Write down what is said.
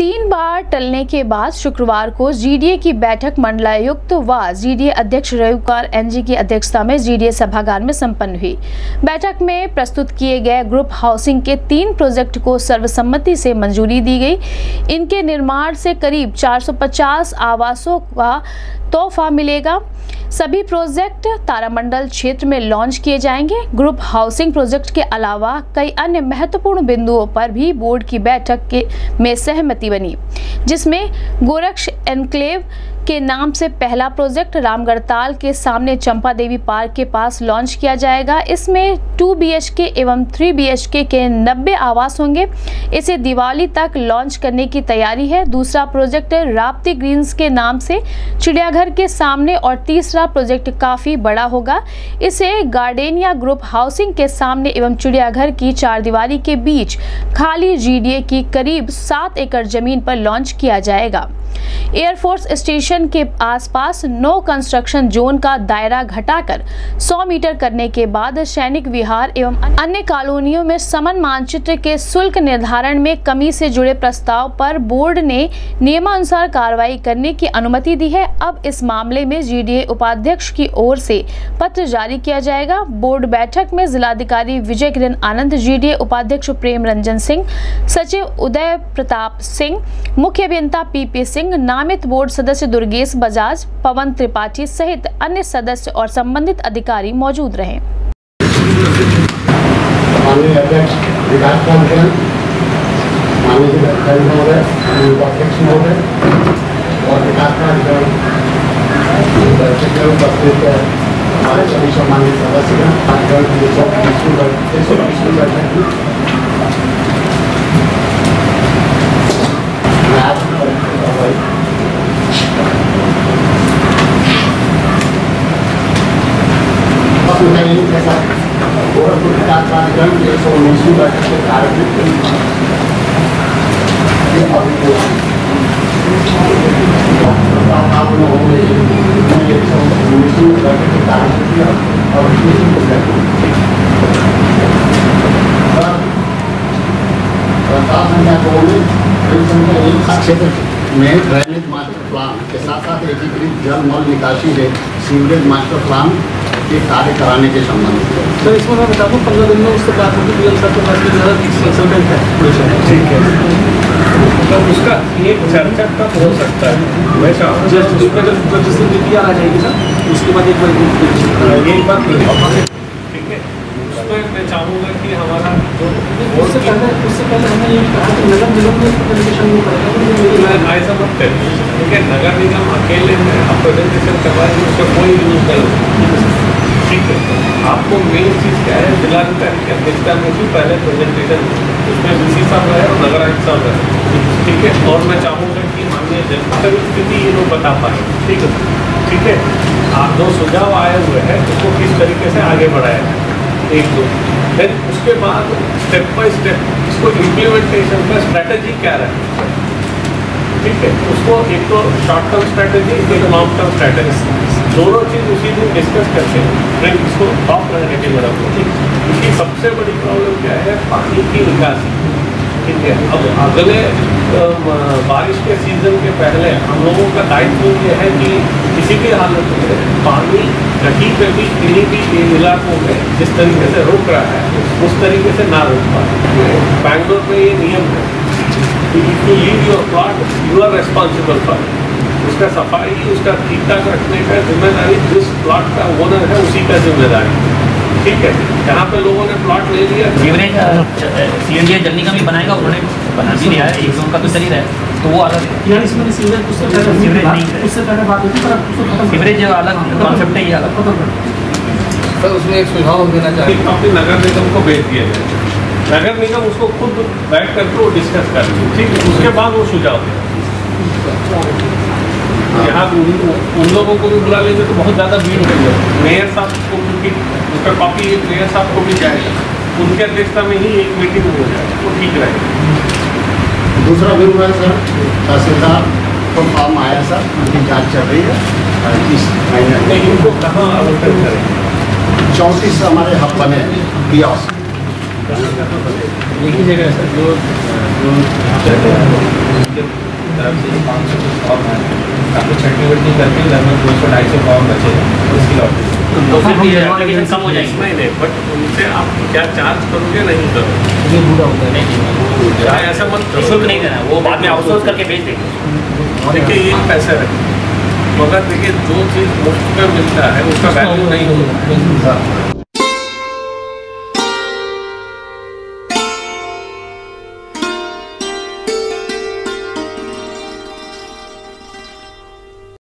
तीन बार टलने के बाद शुक्रवार को जीडीए की बैठक मंडलायुक्त व जीडीए अध्यक्ष रविकुमार एनजी की अध्यक्षता में जीडीए सभागार में संपन्न हुई। बैठक में प्रस्तुत किए गए ग्रुप हाउसिंग के तीन प्रोजेक्ट को सर्वसम्मति से मंजूरी दी गई। इनके निर्माण से करीब 450 आवासों का तोहफा मिलेगा। सभी प्रोजेक्ट तारामंडल क्षेत्र में लॉन्च किए जाएँगे। ग्रुप हाउसिंग प्रोजेक्ट के अलावा कई अन्य महत्वपूर्ण बिंदुओं पर भी बोर्ड की बैठक के में सहमति बनी। जिसमें गोरक्ष एनक्लेव के नाम से पहला प्रोजेक्ट रामगढ़ताल के सामने चंपा देवी पार्क के पास लॉन्च किया जाएगा। इसमें टू बी एवं थ्री बी के 90 आवास होंगे। इसे दिवाली तक लॉन्च करने की तैयारी है। दूसरा प्रोजेक्ट राप्ती ग्रीन्स के नाम से चिड़ियाघर के सामने और तीसरा प्रोजेक्ट काफ़ी बड़ा होगा। इसे गार्डेनिया ग्रुप हाउसिंग के सामने एवं चिड़ियाघर की चारदीवारी के बीच खाली जीडीए की करीब सात एकड़ ज़मीन पर लॉन्च किया जाएगा। एयरफोर्स स्टेशन के आसपास नो कंस्ट्रक्शन जोन का दायरा घटाकर 100 मीटर करने के बाद सैनिक विहार एवं अन्य कॉलोनियों में समन मानचित्र के शुल्क निर्धारण में कमी से जुड़े प्रस्ताव पर बोर्ड ने नियमानुसार कार्रवाई करने की अनुमति दी है। अब इस मामले में जीडीए उपाध्यक्ष की ओर से पत्र जारी किया जाएगा। बोर्ड बैठक में जिलाधिकारी विजय किरण आनंद, जीडीए उपाध्यक्ष प्रेम रंजन सिंह, सचिव उदय प्रताप सिंह, मुख्य अभियंता पीपी सिंह नामित बोर्ड सदस्य दुर्गेश बजाज, पवन त्रिपाठी सहित अन्य सदस्य और संबंधित अधिकारी मौजूद रहे। माननीय अध्यक्ष, विकास कॉन्फ्रेंस माननीय जिलाधिकारी महोदय माननीय उपाध्यक्ष महोदय और विकास प्राधिकरण बैठक में उपस्थित हमारे सभी सम्मानित सदस्य प्राधिकरण की एक सौ बीसवीं बैठक एक सौ बीसवीं बैठक की मैं आज और मैं गोरखपुर विकास प्राधिकरण की एक सौ उन्नीसवीं बैठक के कार्यक्रम ये अभी जो आप लोगों ने एक सौ उन्नीसवीं बैठक के कार्यक्रम और इक्कीसवीं प्रस्ताव संख्या दो में ड्रेनेज मास्टर प्लान के साथ साथ एकीकृत जल मल निकासी के सीवरेज मास्टर प्लान के कार्य कराने के संबंध में। सर इसमें मैं बता दूँ पंद्रह दिन में उससे बात होगी पीएम सर के पास ज़्यादा कंसल्टेंट है ठीक है। तो उसका एक चर्चा कब हो सकता है? वैसा जस्ट उस पर जब जब जिस दिन नीति आ जाएगी सर उसके बाद एक बार यही बात ठीक है। उसमें मैं चाहूँगा कि हमारा जो उससे पहले उससे पहले हमने ये कहा कि नगर निगम में प्रेजेंटेशन नहीं करेगा ये मैं मत करिए। ठीक है नगर निगम अकेले में आप प्रेजेंटेशन करवाएँगे उसका कोई यूज़ नहीं है आपको मेन चीज़ क्या है? जिलाधिकारी की अध्यक्षता में भी पहले प्रेजेंटेशन उसमें डी साहब रहे और नगर आयुक्त साहब रहे ठीक है? और मैं चाहूँगा कि माननीय जनता स्थिति ये लोग बता पाए। ठीक है? ठीक है? आप जो सुझाव आए हुए हैं उसको किस तरीके से आगे बढ़ाया जाए? एक दो। फिर उसके बाद स्टेप बाय स्टेप इसको इम्प्लीमेंटेशन का स्ट्रैटेजी क्या रहे? ठीक है? उसको एक तो शॉर्ट टर्म स्ट्रैटेजी एक लॉन्ग टर्म स्ट्रैटेजी दोनों चीज़ उसी दिन डिस्कस करके फिर इसको टॉप प्रायोरिटी रखो। क्योंकि सबसे बड़ी प्रॉब्लम क्या है? पानी की निकासी। ठीक है। अब अगले बारिश के सीज़न के पहले हम लोगों का दायित्व ये है कि किसी भी हालत में पानी कहीं पे भी किन्हीं भी इलाकों में जिस तरीके से रोक रहा है, उस तरीके से ना रोक पाए। बैंगलोर में ये नियम है your you are responsible for उसका सफ़ाई उसका ठीक ठाक रखने का ज़िम्मेदारी जिस प्लॉट का ओनर है उसी का ज़िम्मेदारी। ठीक है? जहाँ पे लोगों ने प्लॉट ले लिया। सीवरेज सी एन डी जल निगम ही बनाएगा उन्होंने बना भी दिया है एक जोन का तो चल ही रहा है तो वो अलग यार इसमें सीवरेज उससे पहले सीवरेज नहीं बात- उससे पहले बात होती पर सीवरेज अलग कॉन्सेप्ट है ये अलग। सर उसमें एक सुझाव देना कि चाहिए कॉपी नगर निगम को भेज दिया जाए नगर निगम उसको खुद बैठ करके वो डिस्कस कर ठीक है उसके बाद वो सुझाव दे यहाँ उन, उन लोगों को भी बुला लेंगे तो बहुत ज़्यादा भीड़ हो जाएगी मेयर साहब को क्योंकि उसका कॉपी मेयर साहब को भी जाएगा उनके अध्यक्षता में ही एक मीटिंग हो जाएगी वो ठीक रहेगा दूसरा बिल है सर तहसीलदार को फॉर्म आया सर उनकी जाँच चल रही है इस महीने इनको कहाँ आवंटन करेंगे चौंतीस हमारे हब बने कियोस्क एक ही जगह है सर जो जो तरफ़ से पाँच सौ कुछ फॉर्म आए वटनी करके लगभग दो सौ ढाई सौ फॉर्म बचे उसकी लॉटरी तो फिर भी एप्लीकेशन कम हो जाएगी। बट उनसे आप क्या चार्ज करोगे नहीं करोगे। ये बुरा होता है नहीं नहीं चाहे ऐसा मत करो। शुल्क नहीं देना वो बाद में आउटसोर्स करके भेज देंगे। देखिए ये पैसा रखें मगर देखिए जो चीज़ मुफ़्त में मिलता है उसका वैल्यू नहीं होता। है